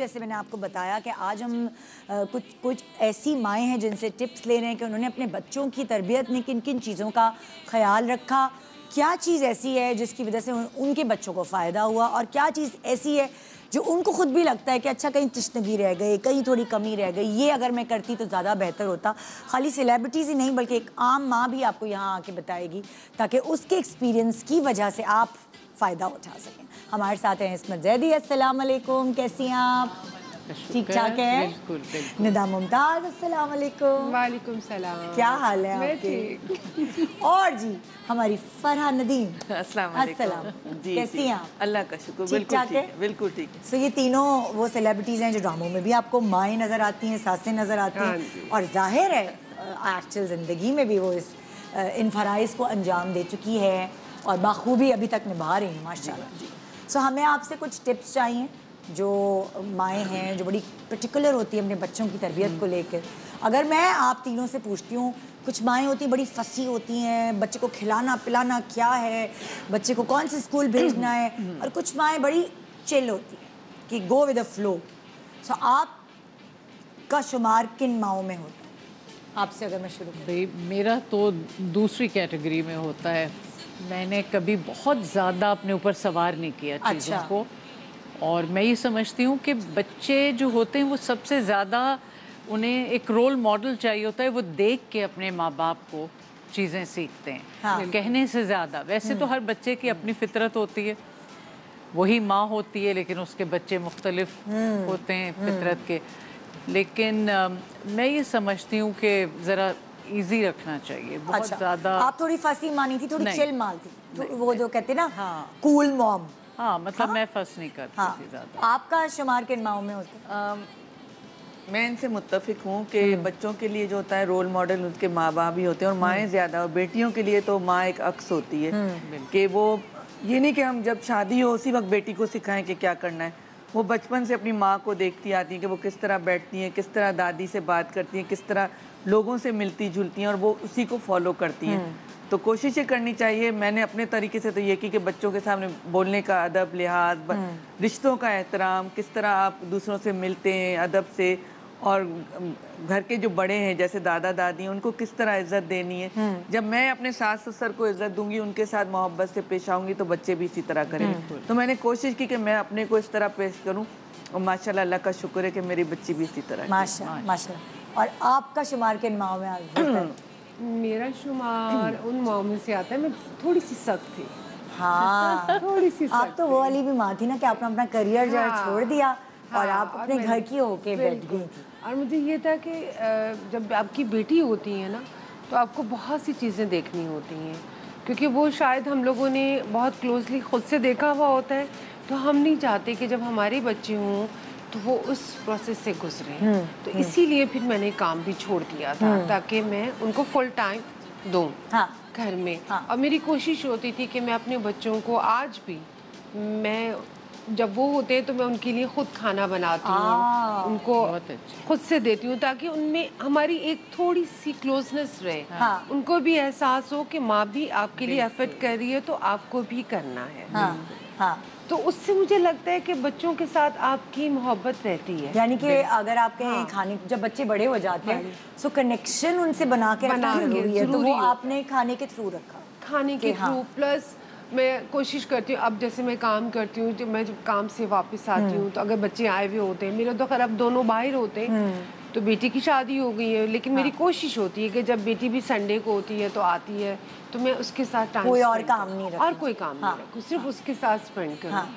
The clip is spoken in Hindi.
जैसे मैंने आपको बताया कि आज हम आ, कुछ कुछ ऐसी माएँ हैं जिनसे टिप्स ले रहे हैं कि उन्होंने अपने बच्चों की तरबियत में किन किन चीज़ों का ख्याल रखा। क्या चीज़ ऐसी है जिसकी वजह से उन, उनके बच्चों को फ़ायदा हुआ और क्या चीज़ ऐसी है जो उनको खुद भी लगता है कि अच्छा कहीं तश्नगी रह गई कहीं थोड़ी कमी रह गई ये अगर मैं करती तो ज़्यादा बेहतर होता। खाली सेलिब्रिटीज़ ही नहीं बल्कि एक आम माँ भी आपको यहाँ आके बताएगी ताकि उसके एक्सपीरियंस की वजह से आप फ़ायदा उठा सकें। हमारे साथ हैं इसमत जैदी अस्सलाम वालेकुम कैसी हैं आप? ठीक ठाक है निदा मुमताज़ अस्सलाम वालेकुम वालेकुम सलाम। क्या हाल है आपके? और जी हमारी फरहा नदीम। अस्सलाम अस्सलाम। जी कैसी हैं आप? अल्लाह का शुक्र बिल्कुल ठाक है? बिल्कुल ठीक है। सो ये तीनों वो सेलिब्रिटीज़ हैं जो ड्रामों में भी आपको माएँ नज़र आती हैं सासें नज़र आती हाँ। हैं और ज़ाहिर है एक्चुअल ज़िंदगी में भी वो इस इन फ़राइज़ को अंजाम दे चुकी है और बाखूबी अभी तक निभा रही हैं माशाल्लाह। सो so, हमें आपसे कुछ टिप्स चाहिए जो माएँ हैं जो बड़ी पर्टिकुलर होती है अपने बच्चों की तरबियत को लेकर। अगर मैं आप तीनों से पूछती हूँ कुछ माएँ होती हैं बड़ी फंसी होती हैं बच्चे को खिलाना पिलाना क्या है बच्चे को कौन से स्कूल भेजना है और कुछ माएँ बड़ी चिल होती हैं कि go with the flow so आप का शुमार किन माओं में होता है? आपसे अगर मैं शुरू करूँ। भाई मेरा तो दूसरी कैटेगरी में होता है। मैंने कभी बहुत ज़्यादा अपने ऊपर सवार नहीं किया चीज़ों अच्छा। को। और मैं ये समझती हूँ कि बच्चे जो होते हैं वो सबसे ज़्यादा उन्हें एक रोल मॉडल चाहिए होता है वो देख के अपने माँ बाप को चीज़ें सीखते हैं। हाँ। कहने से ज़्यादा। वैसे तो हर बच्चे की अपनी फितरत होती है। वही माँ होती है लेकिन उसके बच्चे मुख्तलिफ़ होते हैं फितरत के। लेकिन मैं ये समझती हूँ कि ज़रा इजी रखना चाहिए बहुत अच्छा। ज़्यादा आप थोड़ी फंसी मानी थी थोड़ी चिल माल थी तो वो जो कहते ना हाँ। कूल मॉम हाँ मतलब मैं फंस नहीं करती हाँ। थी ज़्यादा। आपका शुमार किन माओं में होता है? मैं इनसे मुतफिक हूँ कि बच्चों के लिए जो होता है रोल मॉडल उनके माँ बाप ही होते हैं और माएँ ज़्यादा और बेटियों के लिए तो माँ एक अक्स होती है कि वो ये नहीं कि हम जब शादी हो उसी वक्त बेटी को सिखाएँ कि क्या करना है। वो बचपन से अपनी माँ को देखती आती हैं कि वो किस तरह बैठती हैं किस तरह दादी से बात करती हैं किस तरह लोगों से मिलती जुलती हैं और वो उसी को फॉलो करती हैं। तो कोशिश ये करनी चाहिए मैंने अपने तरीके से तो ये की कि बच्चों के सामने बोलने का अदब लिहाज रिश्तों का एहतराम किस तरह आप दूसरों से मिलते हैं अदब से और घर के जो बड़े हैं जैसे दादा दादी हैं उनको किस तरह इज़्ज़त देनी है? जब मैं अपने सास ससुर को इज़्ज़त दूँगी उनके साथ मोहब्बत से पेश आऊँगी तो बच्चे भी इसी तरह करेंगे। तो मैंने कोशिश की कि मैं अपने को इस तरह पेश करूँ और माशाल्लाह अल्लाह का शुक्र है कि मेरी बच्ची भी इसी तरह है। माशा माशा और आपका शुमार किन माओ में आ- है? मेरा शुमार उन माओ में से आता है मैं थोड़ी सी सख्त थी। हाँ। थोड़ी सी आप तो वो वाली भी माँ थी ना कि आपने अपना करियर जो है हाँ। छोड़ दिया और हाँ, आप अपने घर की होके बैठ गई थी। और मुझे ये था कि जब आपकी बेटी होती है ना तो आपको बहुत सी चीज़ें देखनी होती हैं। क्योंकि वो शायद हम लोगों ने बहुत क्लोजली खुद से देखा हुआ होता है तो हम नहीं चाहते कि जब हमारे बच्चे हों तो वो उस प्रोसेस से गुजरे। तो इसीलिए फिर मैंने काम भी छोड़ दिया था ताकि मैं उनको फुल टाइम दूँ हाँ। घर में। हाँ। और मेरी कोशिश होती थी कि मैं अपने बच्चों को आज भी मैं जब वो होते हैं तो मैं उनके लिए खुद खाना बनाती हूँ। उनको खुद से देती हूँ ताकि उनमें हमारी एक थोड़ी सी क्लोजनेस रहे। हाँ। उनको भी एहसास हो कि माँ भी आपके लिए एफर्ट कर रही है तो आपको भी करना है। हाँ हाँ। तो उससे मुझे लगता है कि बच्चों के साथ आपकी मोहब्बत रहती है। यानी कि अगर आप कहें हाँ। खाने जब बच्चे बड़े हो जाते हैं सो कनेक्शन उनसे बना के रखना ज़रूरी है। तो वो आपने खाने के थ्रू रखा। खाने के कि हाँ। थ्रू प्लस मैं कोशिश करती हूँ अब जैसे मैं काम करती हूँ जब मैं जब काम से वापस आती हूँ तो अगर बच्चे आए हुए होते हैं मेरे तो खैर अब दोनों बाहर होते हैं तो बेटी की शादी हो गई है लेकिन मेरी कोशिश होती है कि जब बेटी भी संडे को होती है तो आती है तो मैं उसके साथ टाइम कोई और काम नहीं। और कोई काम हाँ, नहीं रखूँ सिर्फ़ उसके साथ स्पेंड करूँ। हाँ।